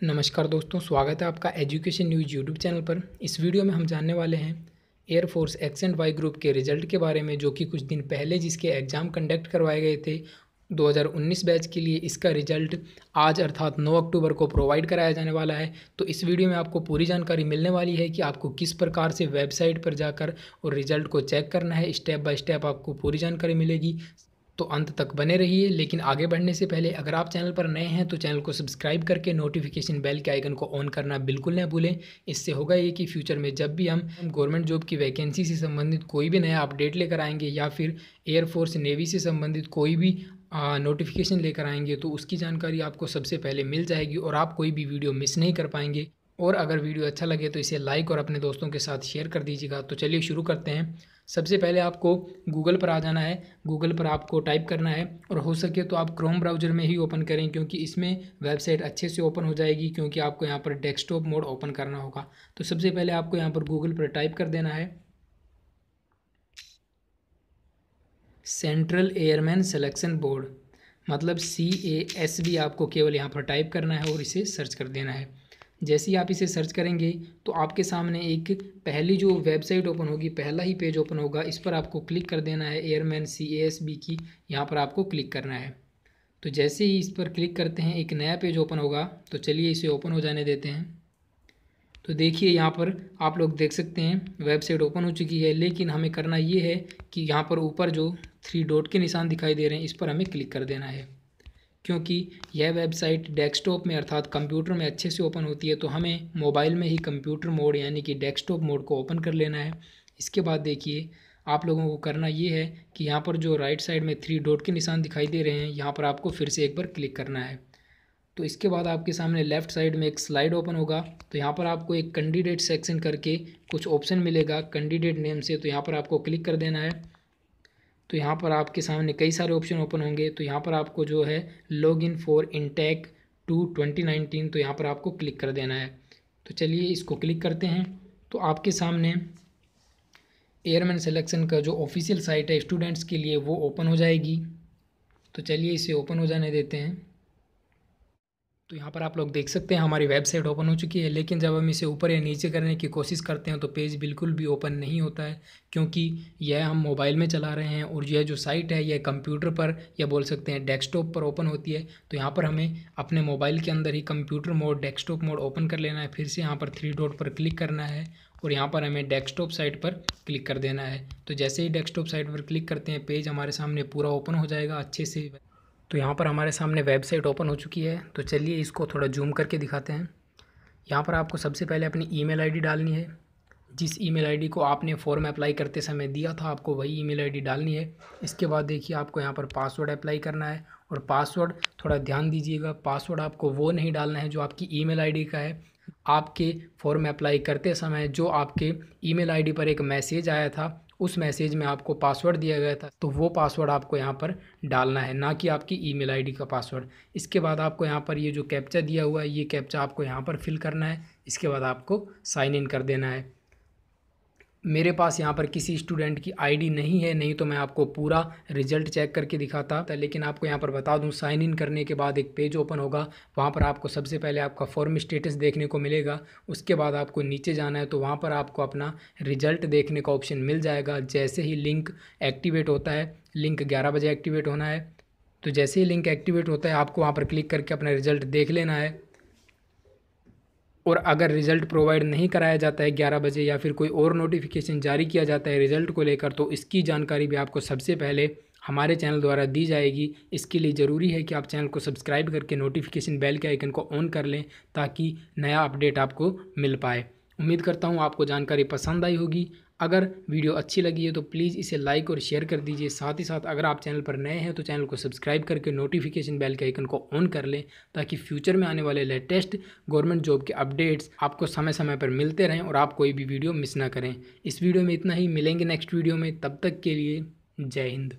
नमस्कार दोस्तों, स्वागत है आपका एजुकेशन न्यूज़ यूट्यूब चैनल पर। इस वीडियो में हम जानने वाले हैं air force X and Y group के रिज़ल्ट के बारे में, जो कि कुछ दिन पहले जिसके एग्ज़ाम कंडक्ट करवाए गए थे 2019 बैच के लिए इसका रिज़ल्ट आज अर्थात 9 अक्टूबर को प्रोवाइड कराया जाने वाला है। तो इस वीडियो में आपको पूरी जानकारी मिलने वाली है कि आपको किस प्रकार से वेबसाइट पर जाकर और रिज़ल्ट को चेक करना है। स्टेप बाय स्टेप आपको पूरी जानकारी मिलेगी। तो अंत तक बने रहिए। लेकिन आगे बढ़ने से पहले अगर आप चैनल पर नए हैं तो चैनल को सब्सक्राइब करके नोटिफिकेशन बेल के आइकन को ऑन करना बिल्कुल न भूलें। इससे होगा ये कि फ्यूचर में जब भी हम गवर्नमेंट जॉब की वैकेंसी से संबंधित कोई भी नया अपडेट लेकर आएँगे या फिर एयरफोर्स नेवी से संबंधित कोई भी नोटिफिकेशन लेकर आएँगे तो उसकी जानकारी आपको सबसे पहले मिल जाएगी और आप कोई भी वीडियो मिस नहीं कर पाएँगे। और अगर वीडियो अच्छा लगे तो इसे लाइक और अपने दोस्तों के साथ शेयर कर दीजिएगा। तो चलिए शुरू करते हैं। सबसे पहले आपको गूगल पर आ जाना है। गूगल पर आपको टाइप करना है और हो सके तो आप क्रोम ब्राउज़र में ही ओपन करें, क्योंकि इसमें वेबसाइट अच्छे से ओपन हो जाएगी, क्योंकि आपको यहाँ पर डेस्कटॉप मोड ओपन करना होगा। तो सबसे पहले आपको यहाँ पर गूगल पर टाइप कर देना है। सेंट्रल एयरमैन सिलेक्शन बोर्ड मतलब सी ए एस बी आपको केवल यहाँ पर टाइप करना है और इसे सर्च कर देना है। जैसे ही आप इसे सर्च करेंगे तो आपके सामने एक पहली जो वेबसाइट ओपन होगी, पहला ही पेज ओपन होगा, इस पर आपको क्लिक कर देना है, एयरमैन सी एस बी की, यहाँ पर आपको क्लिक करना है। तो जैसे ही इस पर क्लिक करते हैं, एक नया पेज ओपन होगा तो चलिए इसे ओपन हो जाने देते हैं। तो देखिए, यहाँ पर आप लोग देख सकते हैं, वेबसाइट ओपन हो चुकी है, लेकिन हमें करना ये है कि यहाँ पर ऊपर जो थ्री डॉट के निशान दिखाई दे रहे हैं, इस पर हमें क्लिक कर देना है। क्योंकि यह वेबसाइट डेस्कटॉप में अर्थात कंप्यूटर में अच्छे से ओपन होती है तो हमें मोबाइल में ही कंप्यूटर मोड यानी कि डेस्कटॉप मोड को ओपन कर लेना है। इसके बाद देखिए, आप लोगों को करना ये है कि यहाँ पर जो राइट साइड में थ्री डॉट के निशान दिखाई दे रहे हैं, यहाँ पर आपको फिर से एक बार क्लिक करना है। तो इसके बाद आपके सामने लेफ़्ट साइड में एक स्लाइड ओपन होगा तो यहाँ पर आपको एक कैंडिडेट सेक्शन करके कुछ ऑप्शन मिलेगा, कैंडिडेट नेम से तो यहाँ पर आपको क्लिक कर देना है। तो यहाँ पर आपके सामने कई सारे ऑप्शन ओपन होंगे। तो यहाँ पर आपको जो है log in for intake two twenty nineteen तो यहाँ पर आपको क्लिक कर देना है। तो चलिए इसको क्लिक करते हैं। तो आपके सामने एयरमैन सेलेक्शन का जो ऑफिशियल साइट है स्टूडेंट्स के लिए वो ओपन हो जाएगी। तो चलिए इसे ओपन हो जाने देते हैं। तो यहाँ पर आप लोग देख सकते हैं हमारी वेबसाइट ओपन हो चुकी है, लेकिन जब हम इसे ऊपर या नीचे करने की कोशिश करते हैं तो पेज बिल्कुल भी ओपन नहीं होता है, क्योंकि यह हम मोबाइल में चला रहे हैं और यह जो साइट है यह कंप्यूटर पर या बोल सकते हैं डेस्कटॉप पर ओपन होती है। तो यहाँ पर हमें अपने मोबाइल के अंदर ही computer mode, desktop mode open कर लेना है, फिर से यहाँ पर थ्री डॉट पर क्लिक करना है और यहाँ पर हमें डेस्कटॉप साइट पर क्लिक कर देना है। तो जैसे ही डेस्कटॉप साइट पर क्लिक करते हैं, पेज हमारे सामने पूरा ओपन हो जाएगा, अच्छे से तो यहाँ पर हमारे सामने वेबसाइट ओपन हो चुकी है। तो चलिए इसको थोड़ा जूम करके दिखाते हैं। यहाँ पर आपको सबसे पहले अपनी ईमेल आईडी डालनी है। जिस ईमेल आईडी को आपने फॉर्म अप्लाई करते समय दिया था, आपको वही ईमेल आईडी डालनी है। इसके बाद देखिए आपको यहाँ पर पासवर्ड अप्लाई करना है और पासवर्ड थोड़ा ध्यान दीजिएगा। पासवर्ड आपको वो नहीं डालना है जो आपकी ईमेल आईडी का है। आपके फॉर्म अप्लाई करते समय जो आपके ईमेल आईडी पर एक मैसेज आया था उस मैसेज में आपको पासवर्ड दिया गया था तो वो पासवर्ड आपको यहाँ पर डालना है, ना कि आपकी ईमेल आईडी का पासवर्ड। इसके बाद आपको यहाँ पर ये जो कैप्चा दिया हुआ है, ये कैप्चा आपको यहाँ पर फिल करना है, इसके बाद आपको साइन इन कर देना है। मेरे पास यहाँ पर किसी स्टूडेंट की आईडी नहीं है, नहीं तो मैं आपको पूरा रिज़ल्ट चेक करके दिखाता था लेकिन आपको यहाँ पर बता दूँ साइन इन करने के बाद एक पेज ओपन होगा, वहाँ पर आपको सबसे पहले आपका फॉर्म स्टेटस देखने को मिलेगा, उसके बाद आपको नीचे जाना है तो वहाँ पर आपको अपना रिज़ल्ट देखने का ऑप्शन मिल जाएगा, जैसे ही लिंक एक्टिवेट होता है लिंक ग्यारह बजे एक्टिवेट होना है तो जैसे ही लिंक एक्टिवेट होता है, आपको वहाँ पर क्लिक करके अपना रिज़ल्ट देख लेना है और अगर रिज़ल्ट प्रोवाइड नहीं कराया जाता है ग्यारह बजे या फिर कोई और नोटिफिकेशन जारी किया जाता है रिज़ल्ट को लेकर तो इसकी जानकारी भी आपको सबसे पहले हमारे चैनल द्वारा दी जाएगी। इसके लिए ज़रूरी है कि आप चैनल को सब्सक्राइब करके नोटिफिकेशन बेल के आइकन को ऑन कर लें ताकि नया अपडेट आपको मिल पाए। उम्मीद करता हूँ आपको जानकारी पसंद आई होगी। अगर वीडियो अच्छी लगी है तो प्लीज़ इसे लाइक और शेयर कर दीजिए। साथ ही साथ अगर आप चैनल पर नए हैं तो चैनल को सब्सक्राइब करके नोटिफिकेशन बेल के आइकन को ऑन कर लें ताकि फ्यूचर में आने वाले लेटेस्ट गवर्नमेंट जॉब के अपडेट्स आपको समय समय पर मिलते रहें और आप कोई भी वीडियो मिस ना करें। इस वीडियो में इतना ही। मिलेंगे नेक्स्ट वीडियो में। तब तक के लिए जय हिंद।